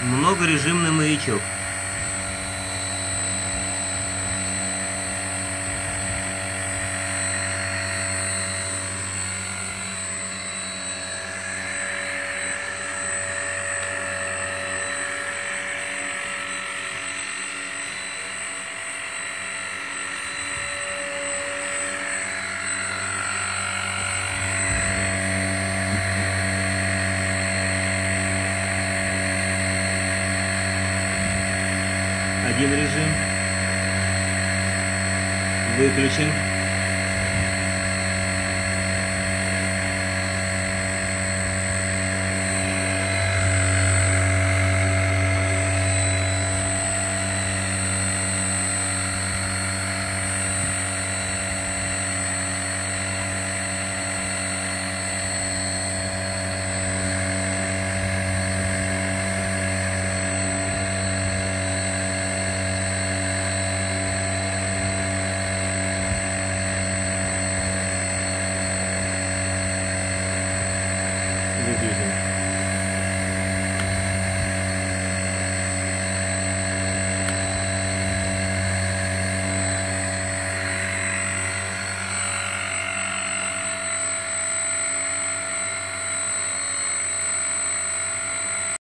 Многорежимный маячок. Один режим. Выключен. 对对对。